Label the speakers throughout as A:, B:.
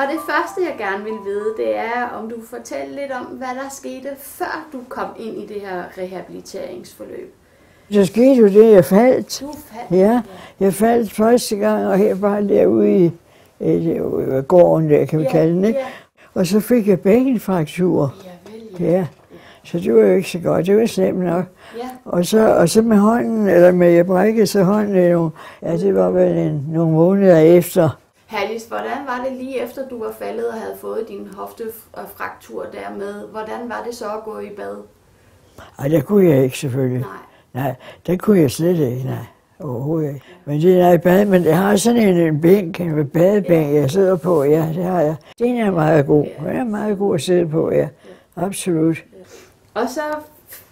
A: Og det første, jeg gerne vil vide, det er, om du fortæller lidt om, hvad der skete, før du kom ind i det her rehabiliteringsforløb.
B: Så skete jo det, jeg faldt.
A: Du faldt.
B: Ja, jeg faldt første gang, og her bare derude i, i gården der, kan vi
A: Ja,
B: kalde den, ikke?
A: ja.
B: Og så fik jeg bækkenfraktur.
A: Ja, vel, ja.
B: Ja, så det var jo ikke så godt. Det var slemt nok.
A: ja.
B: Og så, og så med hånden, eller med jeg brækkede så hånden, ja, det var vel en, nogle måneder efter.
A: Hallis, hvordan var det lige efter, du var faldet og havde fået din hoftefraktur dermed? Hvordan var det så at gå i bad?
B: Ej, det kunne jeg ikke selvfølgelig.
A: Nej.
B: Nej, det kunne jeg slet ikke, nej. Overhovedet ikke. Men det er i bad, men det har sådan en, en bænk, en badebænk, jeg sidder på, ja, det har jeg. Den er meget god. Den er meget god at sidde på, ja. Absolut.
A: Og så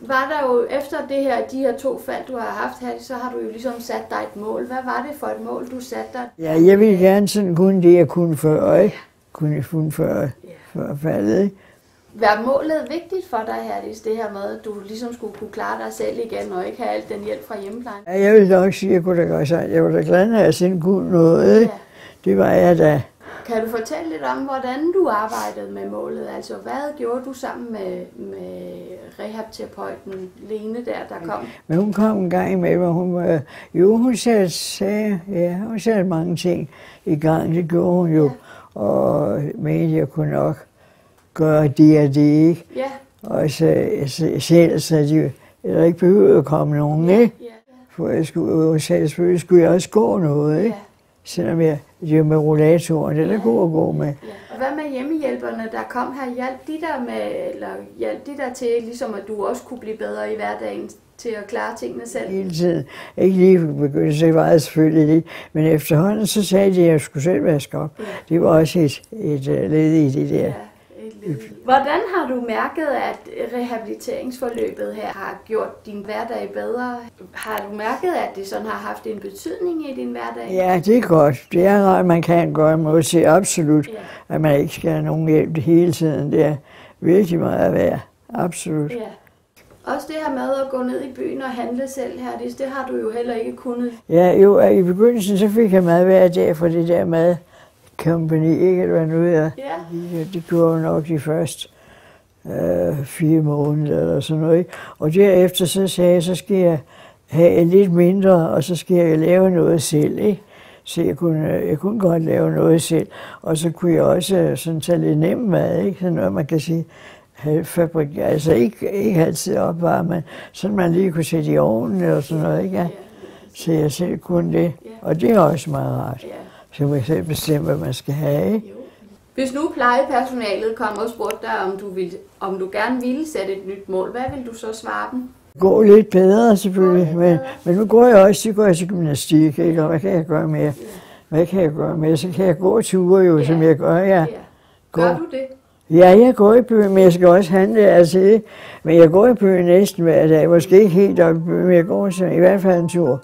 A: var der jo efter det her, de her to fald, du har haft her, så har du jo ligesom sat dig et mål. Hvad var det for et mål, du satte dig?
B: Ja, jeg ville gerne sådan kunne det, jeg kunne før, ikke? Kunne jeg kunne før, før faldet, ikke?
A: Var målet vigtigt for dig, Herdis, det her med, at du ligesom skulle kunne klare dig selv igen, og ikke have al den hjælp fra hjemmeplejen?
B: Ja, jeg vil nok sige, at jeg kunne da godt sige, jeg var da glad, når jeg sådan kunne noget, ikke? Det var jeg da.
A: Kan du fortælle lidt om, hvordan du arbejdede med målet? Altså, hvad gjorde du sammen med, med rehabterapeuten Lene der, der kom?
B: Men hun kom en gang med, hvor hun var, jo, hun satte, sagde, ja, hun satte mange ting i gang, det gjorde hun jo. Og mente, jeg kunne nok gøre det og det, ikke?
A: Ja,
B: Og så, så selv, så de, der ikke behøvede at komme nogen, ikke?
A: ja,
B: For jeg skulle, så selvfølgelig skulle jeg også gå noget, ikke?
A: ja.
B: Selvom jeg, var med rollatoren, det er god at gå med.
A: Ja. Og hvad med hjemmehjælperne, der kom her? Hjalp de der med, eller hjalp de der til, ligesom at du også kunne blive bedre i hverdagen til at klare tingene selv?
B: hele tiden. Ikke lige begyndelsen, det var jeg selvfølgelig ikke. Men efterhånden så sagde de, at jeg skulle selv vaske op.
A: Ja.
B: Det var også et, et uh, led i det der.
A: Ja. Hvordan har du mærket, at rehabiliteringsforløbet her har gjort din hverdag bedre? Har du mærket, at det sådan har haft en betydning i din hverdag?
B: Ja, det er godt. Det er rart, man kan måde til absolut,
A: Ja.
B: at man ikke skal have nogen hjælp hele tiden. Det er virkelig meget værd. Absolut.
A: ja. Også det her med at gå ned i byen og handle selv her, det, det har du jo heller ikke kunnet.
B: Ja, jo, i begyndelsen så fik jeg mad hver dag for det der mad company, ikke? Eller nu er.
A: Ja.
B: Det, gjorde nok de første øh, fire måneder eller sådan noget. Ikke? Og derefter så sagde jeg, så skal jeg have lidt mindre, og så skal jeg lave noget selv. Ikke? Så jeg kunne, jeg kunne godt lave noget selv. Og så kunne jeg også øh, sådan tage lidt nem mad, ikke? Sådan noget, man kan sige, fabrik, altså ikke, ikke altid opvarme, men sådan man lige kunne sætte i ovnen eller sådan noget, ikke? Så jeg selv kunne det. Og det er også meget rart. Så man selv bestemme, hvad man skal have, ikke?
A: Hvis nu plejepersonalet kom og spurgte dig, om du, ville, om du gerne ville sætte et nyt mål, hvad vil du så svare dem?
B: gå lidt bedre selvfølgelig, men, men nu går jeg også, så går jeg til gymnastik, ikke? og hvad kan jeg gøre mere? Hvad kan jeg gøre mere? Så kan jeg gå ture jo,
A: Ja.
B: som jeg gør, ja.
A: Gør du det?
B: Ja, jeg går i byen, men jeg skal også handle, altså, ikke? men jeg går i byen næsten hver dag, måske ikke helt op i byen, men jeg går så, i hvert fald en tur.